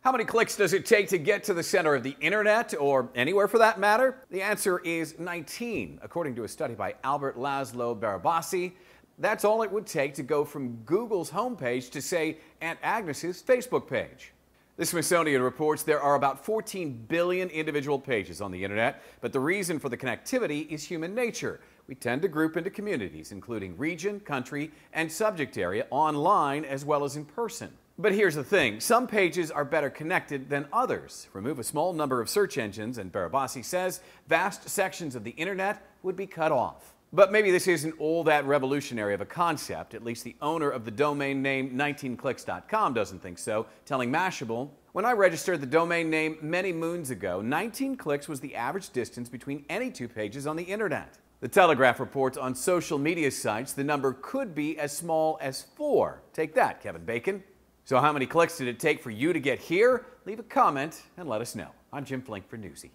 How many clicks does it take to get to the center of the internet or anywhere for that matter? The answer is 19, according to a study by Albert Laszlo Barabasi. That's all it would take to go from Google's homepage to, say, Aunt Agnes's Facebook page. The Smithsonian reports there are about 14 billion individual pages on the internet, but the reason for the connectivity is human nature. We tend to group into communities, including region, country, and subject area, online as well as in person. But here's the thing some pages are better connected than others. Remove a small number of search engines, and Barabasi says vast sections of the internet would be cut off. But maybe this isn't all that revolutionary of a concept. At least the owner of the domain name 19clicks.com doesn't think so, telling Mashable, when I registered the domain name many moons ago, 19 clicks was the average distance between any two pages on the internet. The Telegraph reports on social media sites the number could be as small as four. Take that, Kevin Bacon. So how many clicks did it take for you to get here? Leave a comment and let us know. I'm Jim Flink for Newsy.